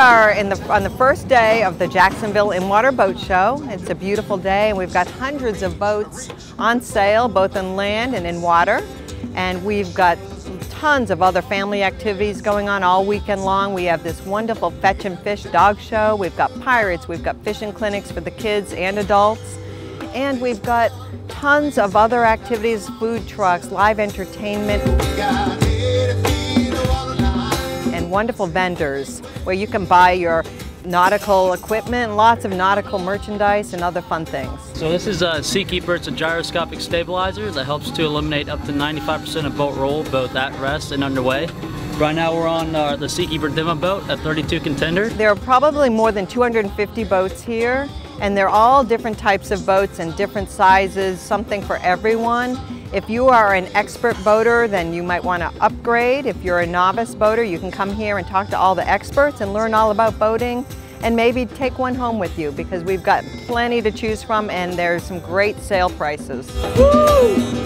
are in the, on the first day of the Jacksonville In-Water Boat Show. It's a beautiful day and we've got hundreds of boats on sale, both in land and in water. And we've got tons of other family activities going on all weekend long. We have this wonderful Fetch and Fish dog show. We've got pirates, we've got fishing clinics for the kids and adults. And we've got tons of other activities, food trucks, live entertainment and wonderful vendors where you can buy your nautical equipment, lots of nautical merchandise and other fun things. So this is a Seakeeper, it's a gyroscopic stabilizer that helps to eliminate up to 95% of boat roll, both at rest and underway. Right now we're on uh, the Seakeeper demo boat at 32 Contender. There are probably more than 250 boats here and they're all different types of boats and different sizes, something for everyone. If you are an expert boater, then you might want to upgrade. If you're a novice boater, you can come here and talk to all the experts and learn all about boating and maybe take one home with you because we've got plenty to choose from and there's some great sale prices. Woo!